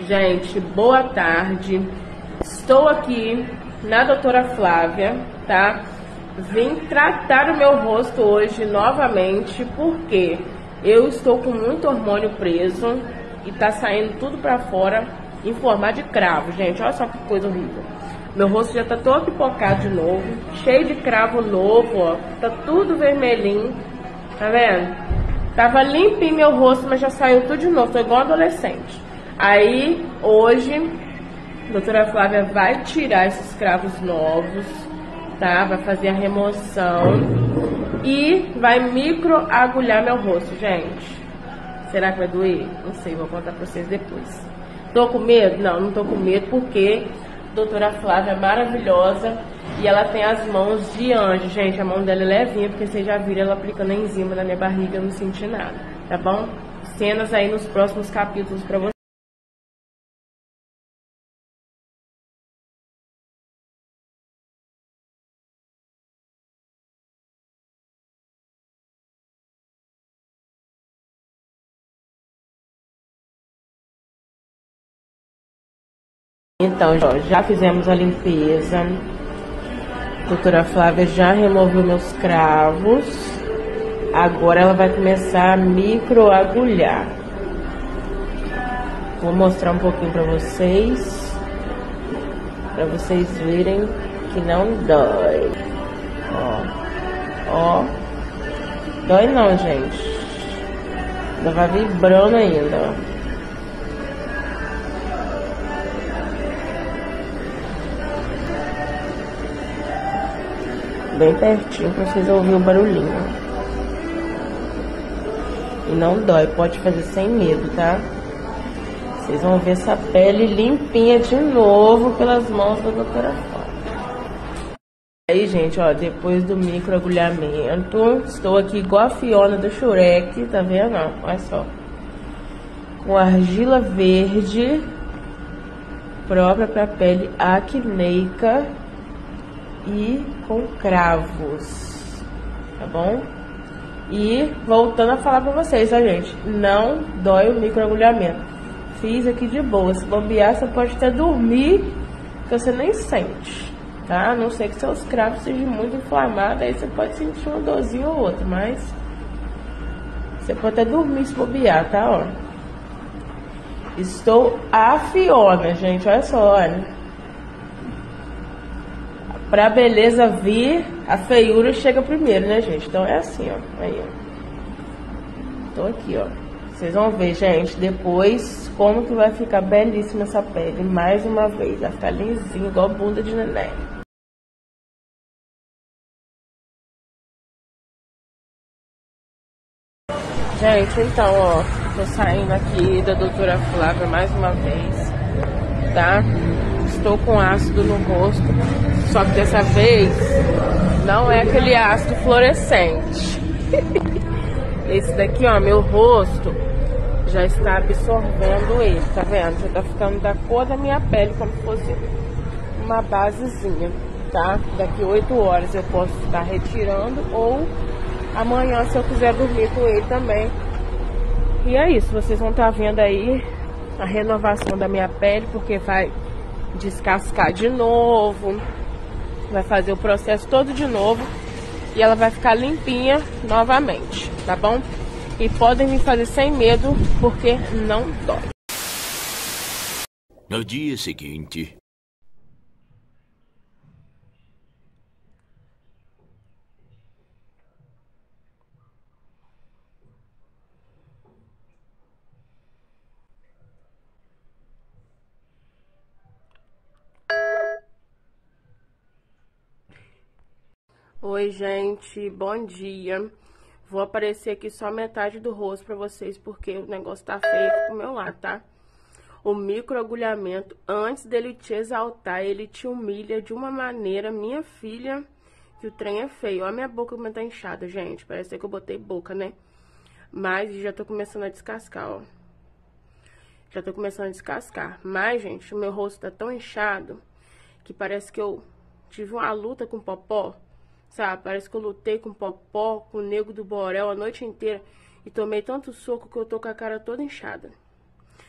Gente, boa tarde. Estou aqui na doutora Flávia, tá? Vim tratar o meu rosto hoje novamente, porque eu estou com muito hormônio preso e tá saindo tudo pra fora em formato de cravo, gente. Olha só que coisa horrível. Meu rosto já tá todo pipocado de novo, cheio de cravo novo, ó. Tá tudo vermelhinho, tá vendo? Tava limpinho meu rosto, mas já saiu tudo de novo, tô igual adolescente. Aí, hoje, a doutora Flávia vai tirar esses cravos novos, tá? Vai fazer a remoção e vai microagulhar meu rosto, gente. Será que vai doer? Não sei, vou contar pra vocês depois. Tô com medo? Não, não tô com medo porque a doutora Flávia é maravilhosa e ela tem as mãos de anjo. Gente, a mão dela é levinha porque vocês já viram ela aplicando a enzima na minha barriga, eu não senti nada, tá bom? Cenas aí nos próximos capítulos pra vocês. Então, já fizemos a limpeza. A doutora Flávia já removeu meus cravos. Agora ela vai começar a microagulhar. Vou mostrar um pouquinho para vocês. Para vocês verem que não dói. Ó. Ó. Dói não, gente. Ainda vai vibrando ainda, ó. Bem pertinho para vocês ouvirem o barulhinho. E não dói, pode fazer sem medo, tá? Vocês vão ver essa pele limpinha de novo pelas mãos da doutora Fábio. Aí, gente, ó, depois do microagulhamento, estou aqui igual a Fiona do Shurek, tá vendo? Olha só. Com argila verde, própria para pele acneica e com cravos, tá bom? E voltando a falar pra vocês, ó, gente, não dói o microagulhamento. Fiz aqui de boa. Se bobear, você pode até dormir, que você nem sente, tá? A não ser que seus cravos sejam muito inflamados, aí você pode sentir uma dorzinha ou outra, mas você pode até dormir se bobear, tá? Ó. Estou a Fiona, gente, olha só, olha. Pra beleza vir, a feiura chega primeiro, né, gente? Então é assim, ó. Aí, ó. Tô aqui, ó. Vocês vão ver, gente, depois como que vai ficar belíssima essa pele. Mais uma vez, vai ficar lisinho, igual bunda de neném. Gente, então, ó, tô saindo aqui da doutora Flávia mais uma vez, tá? Estou com ácido no rosto, só que dessa vez não é aquele ácido fluorescente. Esse daqui, ó, meu rosto já está absorvendo ele, tá vendo? Já tá ficando da cor da minha pele, como se fosse uma basezinha, tá? Daqui 8 horas eu posso estar retirando ou amanhã se eu quiser dormir com ele também. E é isso, vocês vão estar vendo aí a renovação da minha pele, porque vai descascar de novo, vai fazer o processo todo de novo e ela vai ficar limpinha novamente, tá bom? E podem me fazer sem medo, porque não dói. No dia seguinte. Oi, gente, bom dia. Vou aparecer aqui só metade do rosto pra vocês, porque o negócio tá feio aqui pro meu lado, tá? O microagulhamento, antes dele te exaltar, ele te humilha de uma maneira, minha filha, que o trem é feio. Olha a minha boca como tá inchada, gente. Parece que eu botei boca, né? Mas já tô começando a descascar, ó. Já tô começando a descascar. Mas, gente, o meu rosto tá tão inchado que parece que eu tive uma luta com o popó. Sabe, parece que eu lutei com o Popó, com o Nego do Borel a noite inteira. E tomei tanto soco que eu tô com a cara toda inchada.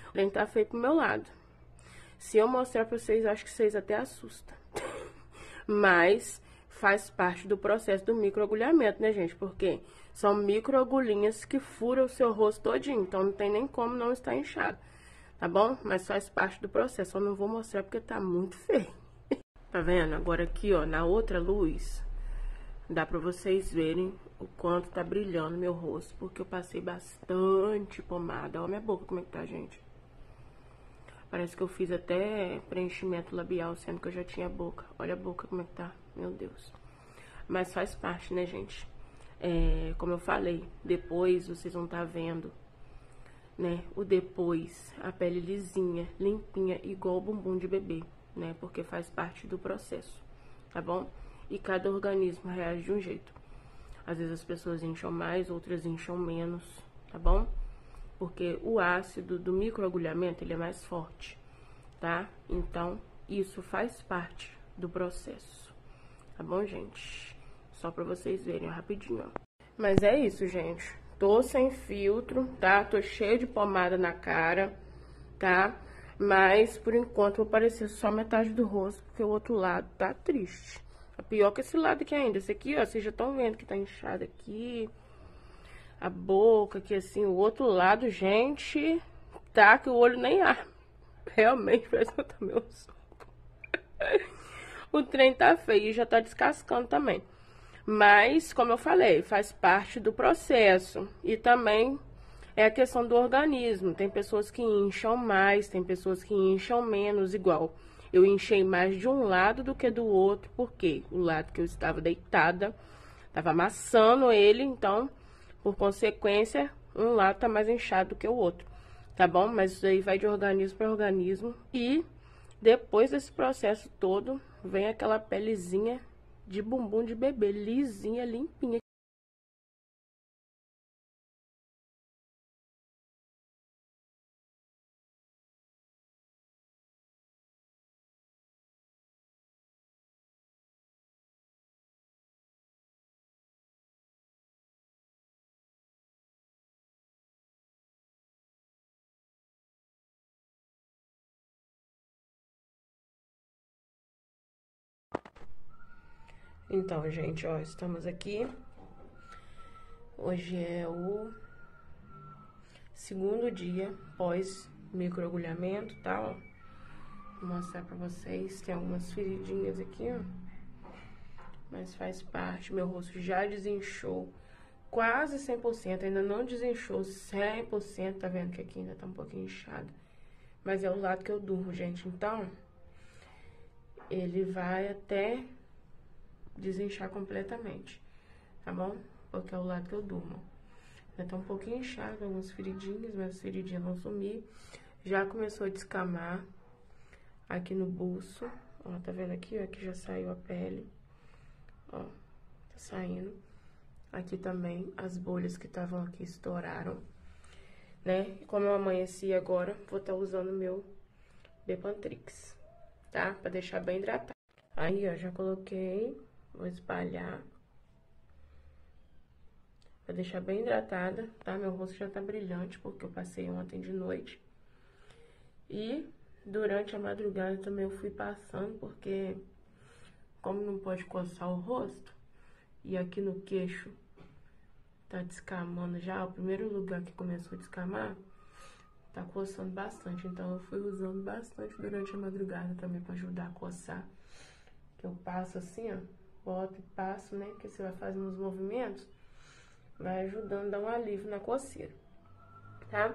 O trem tá feio pro meu lado. Se eu mostrar pra vocês, acho que vocês até assustam. Mas faz parte do processo do microagulhamento, né, gente? Porque são microagulhinhas que furam o seu rosto todinho. Então, não tem nem como não estar inchado, tá bom? Mas faz parte do processo. Eu não vou mostrar porque tá muito feio. tá vendo? Agora aqui, ó, na outra luz, dá pra vocês verem o quanto tá brilhando meu rosto. Porque eu passei bastante pomada. Olha minha boca como é que tá, gente. Parece que eu fiz até preenchimento labial, sendo que eu já tinha boca. Olha a boca como é que tá. Meu Deus. Mas faz parte, né, gente? É, como eu falei, depois vocês vão estar tá vendo, né? O depois, a pele lisinha, limpinha, igual o bumbum de bebê, né? Porque faz parte do processo, tá bom? E cada organismo reage de um jeito. Às vezes as pessoas incham mais, outras incham menos, tá bom? porque o ácido do microagulhamento ele é mais forte, tá? Então, isso faz parte do processo, tá bom, gente? Só pra vocês verem rapidinho. Mas é isso, gente. Tô sem filtro, tá? Tô cheio de pomada na cara, tá? Mas, por enquanto, vou aparecer só metade do rosto, porque o outro lado tá triste. É pior que esse lado aqui ainda. Esse aqui, ó, vocês já estão vendo que tá inchado aqui a boca, que assim, o outro lado, gente, tá que o olho nem abre. Realmente parece que eu soco. o trem tá feio e já tá descascando também. Mas, como eu falei, faz parte do processo. E também é a questão do organismo. Tem pessoas que incham mais, tem pessoas que incham menos, igual. Eu enchei mais de um lado do que do outro, porque o lado que eu estava deitada, estava amassando ele, então por consequência, um lado tá mais inchado do que o outro, tá bom? Mas isso aí vai de organismo para organismo e depois desse processo todo, vem aquela pelezinha de bumbum de bebê, lisinha, limpinha. Então, gente, ó, estamos aqui. Hoje é o segundo dia pós microagulhamento, tá, ó. Vou mostrar pra vocês, tem algumas feridinhas aqui, ó. Mas faz parte, meu rosto já desinchou quase 100%, ainda não desinchou 100%, tá vendo que aqui ainda tá um pouquinho inchado. Mas é o lado que eu durmo, gente, então... Ele vai até desinchar completamente, tá bom? Porque é o lado que eu durmo. Ainda tá um pouquinho inchado, algumas feridinhas, mas as feridinhas vão sumir. Já começou a descamar aqui no buço. Ó, tá vendo aqui, ó, que já saiu a pele. Ó, tá saindo. Aqui também, as bolhas que estavam aqui estouraram, né? Como eu amanheci agora, vou estar tá usando meu Bepantrix, tá? Pra deixar bem hidratado. Aí, ó, já coloquei Vou espalhar. Pra deixar bem hidratada, tá? Meu rosto já tá brilhante, porque eu passei ontem de noite. E durante a madrugada também eu fui passando, porque como não pode coçar o rosto, e aqui no queixo tá descamando já, o primeiro lugar que começou a descamar, tá coçando bastante. Então eu fui usando bastante durante a madrugada também pra ajudar a coçar. Que eu passo assim, ó, boto e passo, né? Que você vai fazendo os movimentos, vai ajudando a dar um alívio na coceira, tá?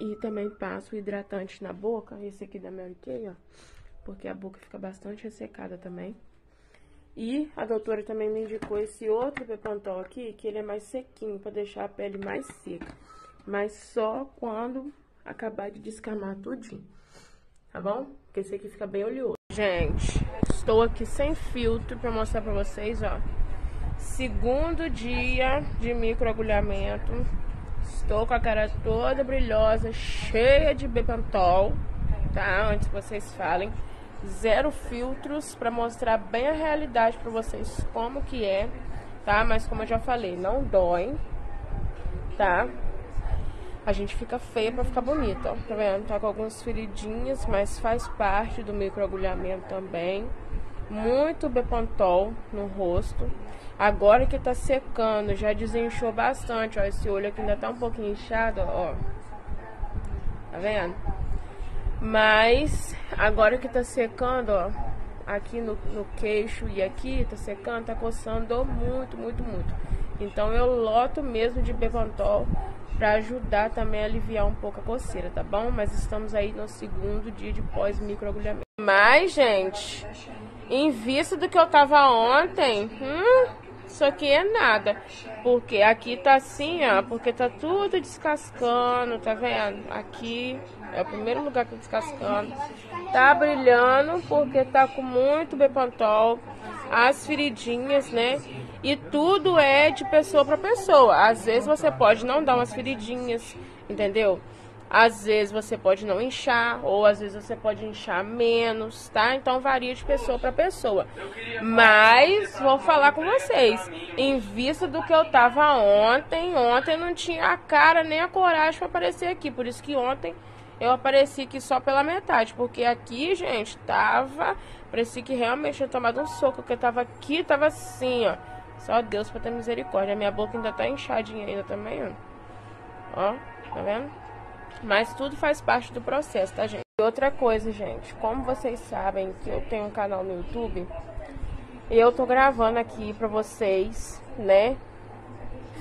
E também passo o hidratante na boca, esse aqui da Mary Kay, ó, porque a boca fica bastante ressecada também. E a doutora também me indicou esse outro Pepantol aqui, que ele é mais sequinho, pra deixar a pele mais seca. Mas só quando acabar de descamar tudinho, tá bom? Porque esse aqui fica bem oleoso. Gente, estou aqui sem filtro para mostrar para vocês, ó. Segundo dia de microagulhamento. Estou com a cara toda brilhosa, cheia de Bepantol, tá? Antes que vocês falem. Zero filtros para mostrar bem a realidade para vocês como que é, tá? Mas como eu já falei, não dói, tá? A gente fica feia pra ficar bonita, ó. Tá vendo? Tá com algumas feridinhas, mas faz parte do microagulhamento também. Muito Bepantol no rosto. Agora que tá secando, já desinchou bastante, ó. Esse olho aqui ainda tá um pouquinho inchado, ó. Tá vendo? Mas agora que tá secando, ó, aqui no, no queixo e aqui tá secando, tá coçando muito, muito, muito. Então eu loto mesmo de Bepantol para ajudar também a aliviar um pouco a coceira, tá bom? Mas estamos aí no segundo dia de pós-microagulhamento. Mas, gente, em vista do que eu tava ontem, hum, isso aqui é nada. Porque aqui tá assim, ó, porque tá tudo descascando, tá vendo? Aqui é o primeiro lugar que tá descascando. Tá brilhando porque tá com muito Bepantol. As feridinhas, né? E tudo é de pessoa para pessoa. Às vezes você pode não dar umas feridinhas, entendeu? Às vezes você pode não inchar, ou às vezes você pode inchar menos, tá? Então varia de pessoa para pessoa. Mas vou falar com vocês, em vista do que eu tava ontem, ontem não tinha a cara nem a coragem para aparecer aqui, por isso que ontem eu apareci aqui só pela metade, porque aqui, gente, tava, parecia que realmente tinha tomado um soco, porque tava aqui, tava assim, ó. Só Deus pra ter misericórdia. Minha boca ainda tá inchadinha ainda também, ó. Ó, tá vendo? Mas tudo faz parte do processo, tá, gente? E outra coisa, gente. Como vocês sabem que eu tenho um canal no YouTube, eu tô gravando aqui pra vocês, né?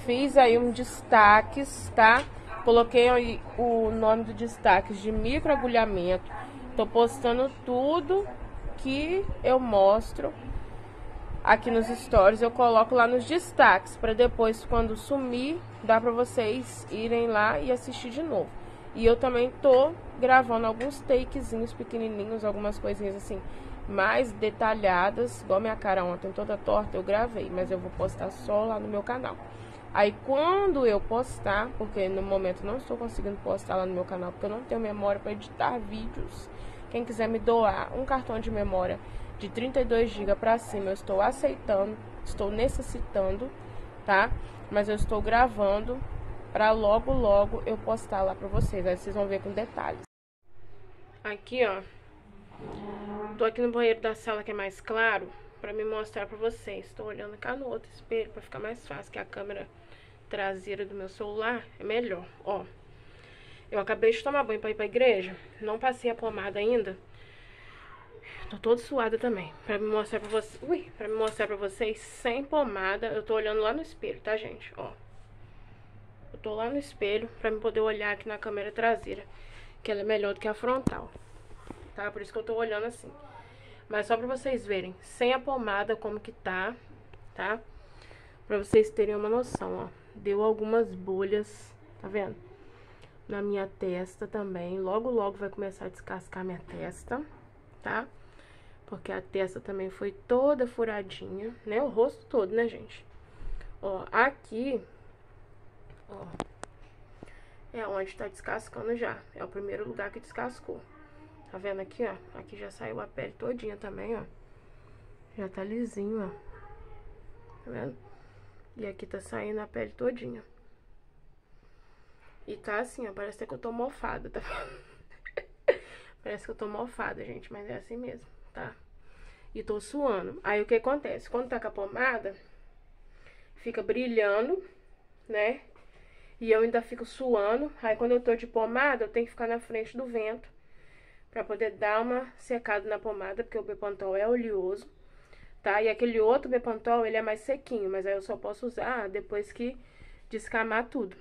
Fiz aí um destaques, tá? Coloquei aí o nome do destaques de microagulhamento. Tô postando tudo que eu mostro aqui nos stories, eu coloco lá nos destaques, para depois, quando sumir, dá para vocês irem lá e assistir de novo. E eu também tô gravando alguns takezinhos pequenininhos, algumas coisinhas assim, mais detalhadas, igual minha cara ontem toda torta, eu gravei, mas eu vou postar só lá no meu canal. Aí quando eu postar, porque no momento não estou conseguindo postar lá no meu canal, porque eu não tenho memória para editar vídeos. Quem quiser me doar um cartão de memória de 32 GB para cima eu estou aceitando, estou necessitando, tá? Mas eu estou gravando para logo logo eu postar lá para vocês. Aí vocês vão ver com detalhes. Aqui, ó. Tô aqui no banheiro da sala que é mais claro para me mostrar para vocês. Estou olhando cá no outro espelho para ficar mais fácil, que a câmera traseira do meu celular é melhor, ó. Eu acabei de tomar banho para ir para igreja, não passei a pomada ainda. Tô toda suada também. Pra me mostrar pra vocês. Ui, pra me mostrar pra vocês sem pomada. Eu tô olhando lá no espelho, tá, gente? Ó. Eu tô lá no espelho pra me poder olhar aqui na câmera traseira. Que ela é melhor do que a frontal. Tá? Por isso que eu tô olhando assim. Mas só pra vocês verem. Sem a pomada como que tá. Tá? Pra vocês terem uma noção, ó. Deu algumas bolhas. Tá vendo? Na minha testa também. Logo, logo vai começar a descascar minha testa. Tá? Porque a testa também foi toda furadinha, né? O rosto todo, né, gente? Ó, aqui, ó, é onde tá descascando já. É o primeiro lugar que descascou. Tá vendo aqui, ó? Aqui já saiu a pele todinha também, ó. Já tá lisinho, ó. Tá vendo? E aqui tá saindo a pele todinha. E tá assim, ó. Parece que eu tô mofada, tá vendo? parece que eu tô mofada, gente. Mas é assim mesmo tá? E tô suando. Aí o que acontece? Quando tá com a pomada, fica brilhando, né? E eu ainda fico suando. Aí quando eu tô de pomada, eu tenho que ficar na frente do vento. Pra poder dar uma secada na pomada, porque o Bepantol é oleoso, tá? E aquele outro Bepantol, ele é mais sequinho, mas aí eu só posso usar depois que descamar tudo.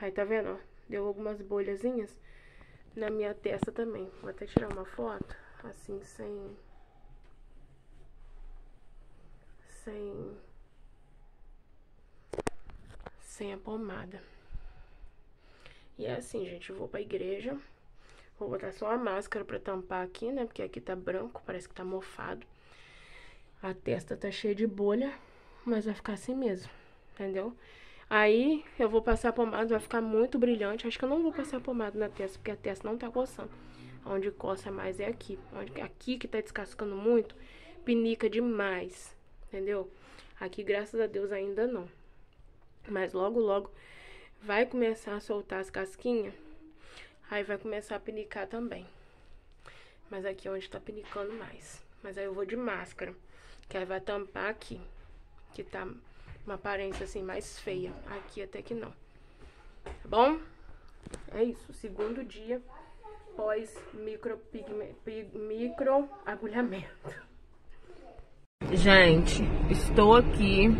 Aí tá vendo, ó? Deu algumas bolhazinhas na minha testa também. Vou até tirar uma foto, assim, sem sem sem a pomada. E é assim, gente, eu vou pra igreja. Vou botar só a máscara pra tampar aqui, né? Porque aqui tá branco, parece que tá mofado. A testa tá cheia de bolha, mas vai ficar assim mesmo, entendeu? Aí eu vou passar a pomada, vai ficar muito brilhante. Acho que eu não vou passar a pomada na testa, porque a testa não tá coçando. Onde coça mais é aqui. Onde, aqui que tá descascando muito, pinica demais entendeu? Aqui, graças a Deus, ainda não. Mas logo, logo vai começar a soltar as casquinhas, aí vai começar a pinicar também. Mas aqui é onde tá pinicando mais. Mas aí eu vou de máscara, que aí vai tampar aqui, que tá uma aparência assim mais feia. Aqui até que não. Tá bom? É isso, segundo dia pós micro, micro agulhamento. Gente, estou aqui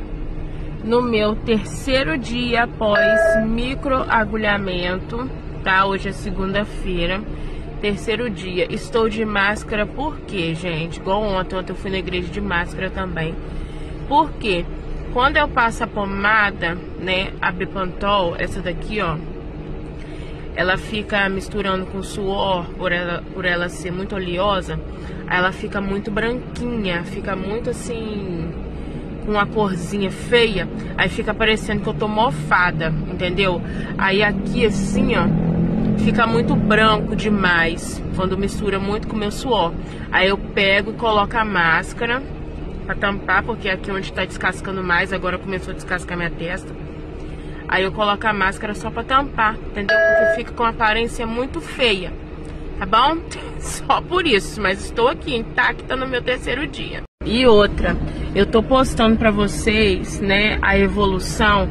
no meu terceiro dia após microagulhamento, tá? Hoje é segunda-feira, terceiro dia. Estou de máscara por quê, gente? Igual ontem, ontem eu fui na igreja de máscara também. Por quê? Quando eu passo a pomada, né, a Bepantol, essa daqui, ó, ela fica misturando com suor, por ela, por ela ser muito oleosa, ela fica muito branquinha, fica muito assim, com uma corzinha feia, aí fica parecendo que eu tô mofada, entendeu? Aí aqui assim, ó, fica muito branco demais, quando mistura muito com meu suor. Aí eu pego e coloco a máscara pra tampar, porque aqui onde tá descascando mais, agora começou a descascar minha testa. Aí eu coloco a máscara só pra tampar, entendeu? Porque fica com aparência muito feia, tá bom? Só por isso, mas estou aqui intacta no meu terceiro dia. E outra, eu tô postando pra vocês, né, a evolução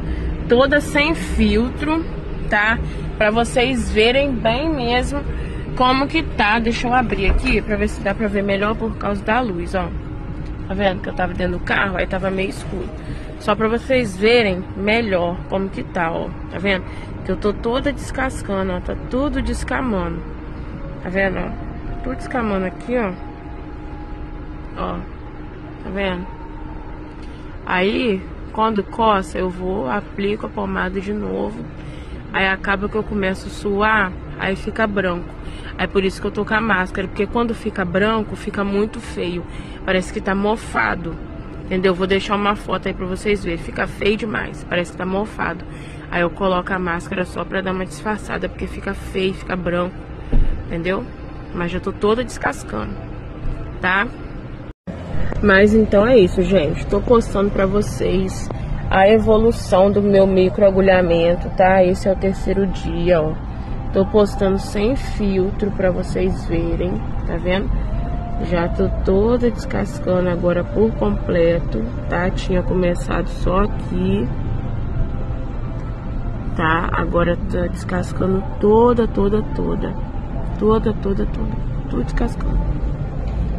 toda sem filtro, tá? Pra vocês verem bem mesmo como que tá. Deixa eu abrir aqui pra ver se dá pra ver melhor por causa da luz, ó. Tá vendo que eu tava dentro do carro, aí tava meio escuro. Só pra vocês verem melhor como que tá, ó. Tá vendo? Que eu tô toda descascando, ó. Tá tudo descamando. Tá vendo, ó? Tudo descamando aqui, ó. Ó. Tá vendo? Aí, quando coça, eu vou, aplico a pomada de novo. Aí acaba que eu começo a suar, aí fica branco. Aí por isso que eu tô com a máscara, porque quando fica branco, fica muito feio. Parece que tá mofado. Entendeu? Vou deixar uma foto aí pra vocês verem. Fica feio demais. Parece que tá mofado. Aí eu coloco a máscara só pra dar uma disfarçada. Porque fica feio, fica branco. Entendeu? Mas já tô toda descascando. Tá? Mas então é isso, gente. Tô postando pra vocês a evolução do meu microagulhamento, tá? Esse é o terceiro dia, ó. Tô postando sem filtro pra vocês verem, tá vendo? Já tô toda descascando agora por completo, tá? Tinha começado só aqui. Tá? Agora tá descascando toda, toda, toda. Toda, toda, toda. Tudo descascando.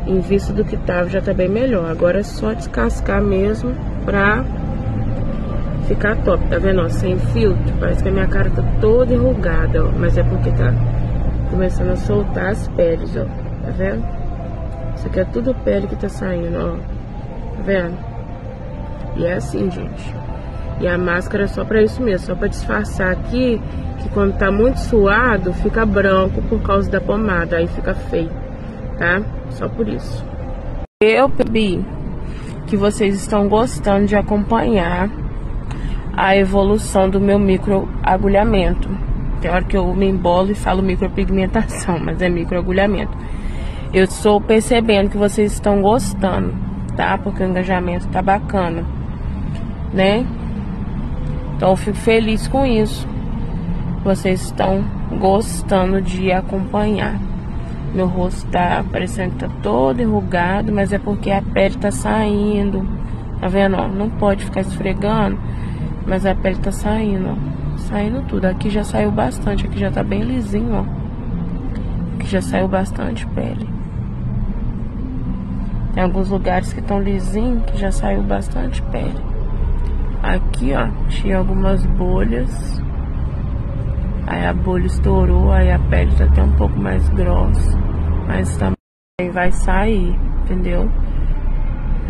Em vista do que tava, já tá bem melhor. Agora é só descascar mesmo pra ficar top. Tá vendo? Ó, sem filtro. Parece que a minha cara tá toda enrugada, ó. Mas é porque tá começando a soltar as peles, ó. Tá vendo? Isso aqui é tudo pele que tá saindo, ó. Tá vendo? E é assim, gente. E a máscara é só pra isso mesmo, só pra disfarçar aqui, que quando tá muito suado, fica branco por causa da pomada, aí fica feio, tá? Só por isso. Eu percebi que vocês estão gostando de acompanhar a evolução do meu microagulhamento. Tem hora que eu me embolo e falo micropigmentação, mas é microagulhamento. Eu estou percebendo que vocês estão gostando, tá? Porque o engajamento tá bacana, né? Então eu fico feliz com isso. Vocês estão gostando de acompanhar. Meu rosto tá parecendo que tá todo enrugado, mas é porque a pele tá saindo. Tá vendo? Ó, não pode ficar esfregando, mas a pele tá saindo, ó. Saindo tudo. Aqui já saiu bastante, aqui já tá bem lisinho, ó. Aqui já saiu bastante pele. Tem alguns lugares que estão lisinhos, que já saiu bastante pele. Aqui, ó, tinha algumas bolhas. Aí a bolha estourou, aí a pele tá até um pouco mais grossa. Mas também vai sair, entendeu?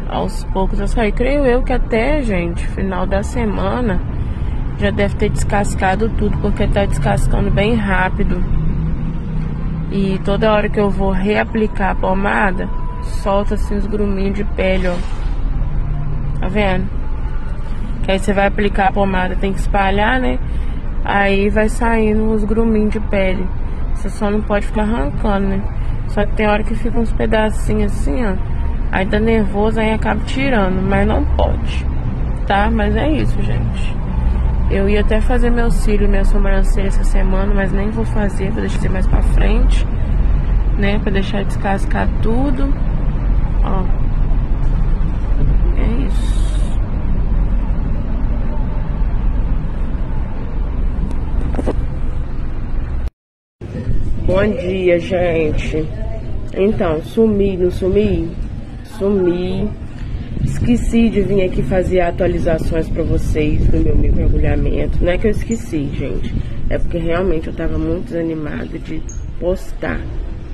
Aos poucos vai sair. Creio eu que até, gente, final da semana já deve ter descascado tudo, porque tá descascando bem rápido. E toda hora que eu vou reaplicar a pomada, solta assim os gruminhos de pele, ó. Tá vendo? Que aí você vai aplicar a pomada, tem que espalhar, né? Aí vai saindo os gruminhos de pele. Você só não pode ficar arrancando, né? Só que tem hora que fica uns pedacinhos assim, ó. Aí dá nervoso, aí acaba tirando, mas não pode. Tá? Mas é isso, gente. Eu ia até fazer meu cílio, minha sobrancelha essa semana, mas nem vou fazer, vou deixar mais pra frente, né? Pra deixar descascar tudo. Ó. É isso. Bom dia, gente. Então, sumi, não sumi? Sumi. Esqueci de vir aqui fazer atualizações para vocês do meu microagulhamento. Não é que eu esqueci, gente. É porque realmente eu tava muito desanimada de postar,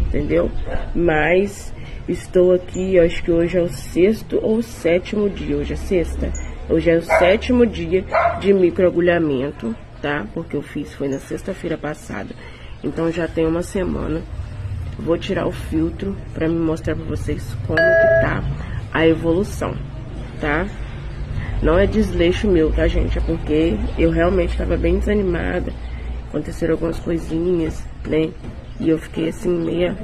entendeu? Mas estou aqui, acho que hoje é o sexto ou sétimo dia. Hoje é sexta. Hoje é o sétimo dia de microagulhamento, tá? Porque eu fiz foi na sexta-feira passada. Então já tem uma semana. Vou tirar o filtro para me mostrar para vocês como que tá a evolução, tá? Não é desleixo meu, tá, gente? É porque eu realmente estava bem desanimada. Aconteceram algumas coisinhas, né? E eu fiquei assim, meia...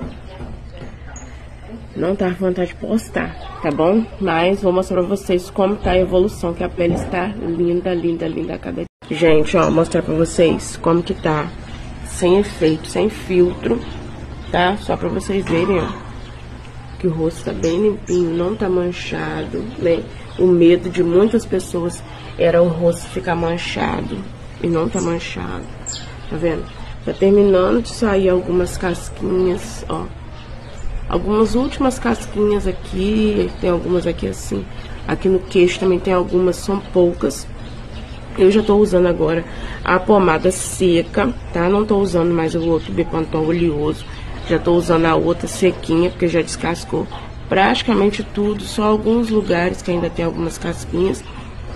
Não com vontade de postar, tá bom? Mas vou mostrar pra vocês como tá a evolução, que a pele está linda, linda, linda a cada dia. Gente, ó, mostrar pra vocês como que tá sem efeito, sem filtro, tá? Só pra vocês verem, ó. Que o rosto tá bem limpinho, não tá manchado, né? O medo de muitas pessoas era o rosto ficar manchado. E não tá manchado. Tá vendo? Tá terminando de sair algumas casquinhas, ó. Algumas últimas casquinhas aqui, tem algumas aqui assim. Aqui no queixo também tem algumas, são poucas. Eu já tô usando agora a pomada seca, tá? Não tô usando mais o outro Bepantol oleoso. Já tô usando a outra sequinha, porque já descascou praticamente tudo. Só alguns lugares que ainda tem algumas casquinhas,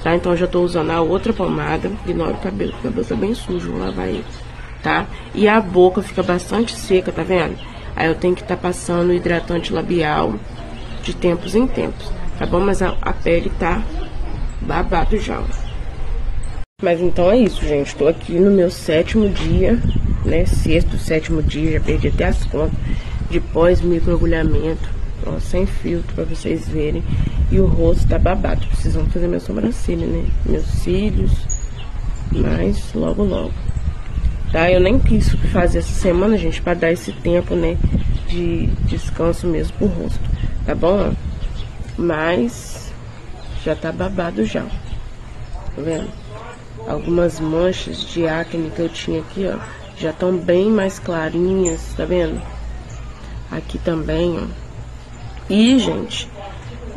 tá? Então já tô usando a outra pomada. Ignora o cabelo, o cabelo tá bem sujo, vou lavar ele, tá? E a boca fica bastante seca, tá vendo? Aí eu tenho que estar tá passando hidratante labial de tempos em tempos, tá bom? Mas a, a pele tá babado já, ó. Mas então é isso, gente. Estou aqui no meu sétimo dia, né? Sexto, sétimo dia, já perdi até as contas de pós-microagulhamento. Ó, sem filtro pra vocês verem. E o rosto tá babado. Precisam fazer minha sobrancelha, né? Meus cílios. Mas logo, logo. Tá? Eu nem quis fazer essa semana, gente, pra dar esse tempo, né? De descanso mesmo pro rosto. Tá bom? Mas já tá babado já. Tá vendo? Algumas manchas de acne que eu tinha aqui, ó, já estão bem mais clarinhas, tá vendo? Aqui também, ó. E, gente,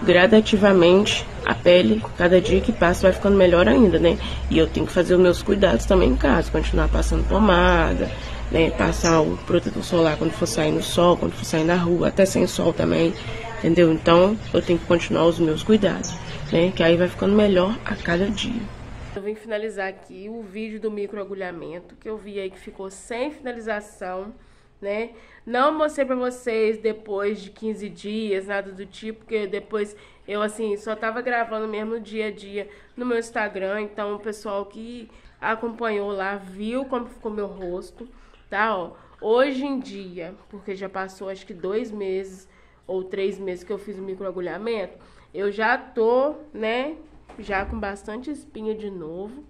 gradativamente a pele, cada dia que passa, vai ficando melhor ainda, né? E eu tenho que fazer os meus cuidados também em casa, continuar passando pomada, né? Passar o protetor solar quando for sair no sol, quando for sair na rua, até sem sol também, entendeu? Então, eu tenho que continuar os meus cuidados, né? Que aí vai ficando melhor a cada dia. Eu vim finalizar aqui o vídeo do microagulhamento, que eu vi aí que ficou sem finalização, né? Não mostrei pra vocês depois de 15 dias, nada do tipo, porque depois eu, assim, só tava gravando mesmo dia a dia no meu Instagram, então o pessoal que acompanhou lá viu como ficou meu rosto, tá, ó. Hoje em dia, porque já passou acho que dois meses ou três meses que eu fiz o microagulhamento, eu já tô, né, já com bastante espinha de novo.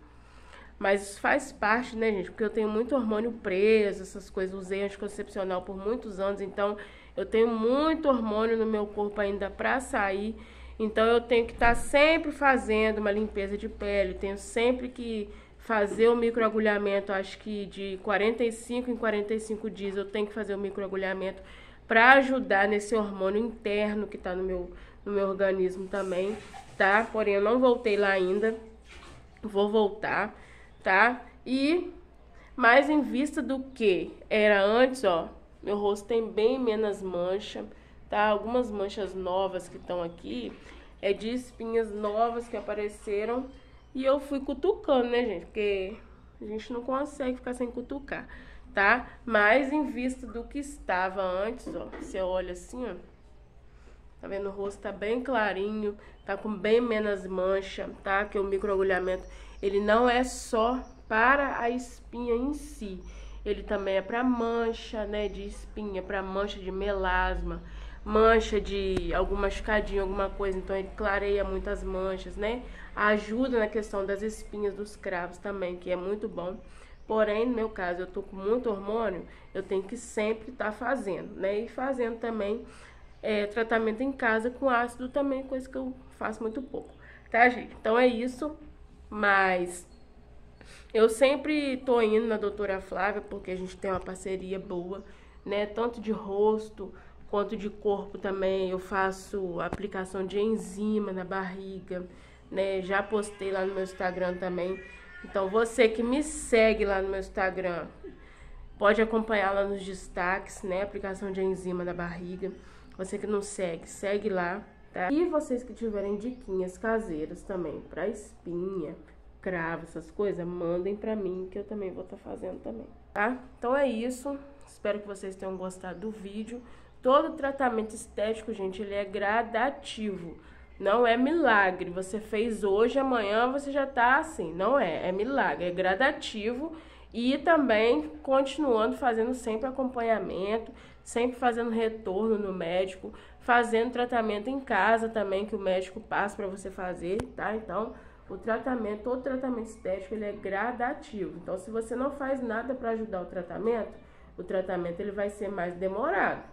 Mas faz parte, né, gente? Porque eu tenho muito hormônio preso, essas coisas. Usei anticoncepcional por muitos anos, então eu tenho muito hormônio no meu corpo ainda pra sair. Então eu tenho que estar tá sempre fazendo uma limpeza de pele, tenho sempre que fazer o microagulhamento, acho que de 45 em 45 dias eu tenho que fazer o microagulhamento para ajudar nesse hormônio interno que está no meu, no meu organismo também tá? Porém, eu não voltei lá ainda. Vou voltar, tá? E mais em vista do que era antes, ó, meu rosto tem bem menos mancha, tá? Algumas manchas novas que estão aqui é de espinhas novas que apareceram e eu fui cutucando, né, gente? Porque a gente não consegue ficar sem cutucar, tá? Mas em vista do que estava antes, ó, você olha assim, ó, Tá vendo? O rosto tá bem clarinho, tá com bem menos mancha, tá? Que o microagulhamento, ele não é só para a espinha em si. Ele também é para mancha, né, de espinha, para mancha de melasma, mancha de alguma machucadinho, alguma coisa, então ele clareia muitas manchas, né? Ajuda na questão das espinhas dos cravos também, que é muito bom. Porém, no meu caso, eu tô com muito hormônio, eu tenho que sempre estar tá fazendo, né? E fazendo também é, tratamento em casa com ácido também, coisa que eu faço muito pouco, tá, gente? Então é isso, mas eu sempre tô indo na doutora Flávia, porque a gente tem uma parceria boa, né? Tanto de rosto quanto de corpo também. Eu faço aplicação de enzima na barriga, né? Já postei lá no meu Instagram também. Então você que me segue lá no meu Instagram, pode acompanhar lá nos destaques, né? Aplicação de enzima na barriga. Você que não segue, segue lá, tá? E vocês que tiverem diquinhas caseiras também para espinha, cravo, essas coisas, mandem pra mim que eu também vou estar tá fazendo também, tá? Então é isso. Espero que vocês tenham gostado do vídeo. Todo tratamento estético, gente, ele é gradativo. Não é milagre. Você fez hoje, amanhã você já tá assim. Não é. É milagre. É gradativo. E também continuando fazendo sempre acompanhamento, sempre fazendo retorno no médico, fazendo tratamento em casa também, que o médico passa para você fazer, tá? Então, o tratamento, todo tratamento estético, ele é gradativo. Então, se você não faz nada para ajudar o tratamento, o tratamento ele vai ser mais demorado,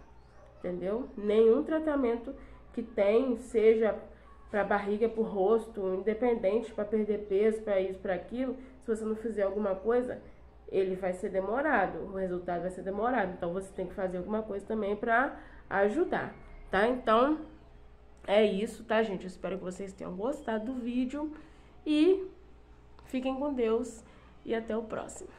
entendeu? Nenhum tratamento que tem, seja para barriga, para o rosto, independente, para perder peso, para isso, para aquilo, se você não fizer alguma coisa, ele vai ser demorado, o resultado vai ser demorado. Então, você tem que fazer alguma coisa também para ajudar, tá? Então, é isso, tá, gente? Eu espero que vocês tenham gostado do vídeo. E fiquem com Deus e até o próximo.